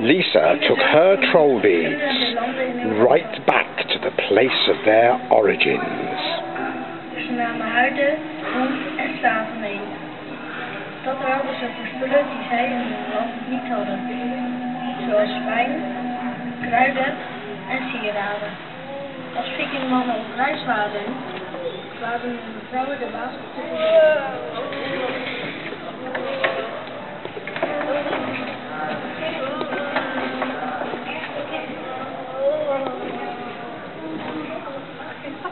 Lisa took her Trollbeads right back to the place of their origins. Huiden, en. Dat die zij in niet hadden, zoals wijn, kruiden en sieraden. Als vikingmannen op reis waren, hun vrouwen de op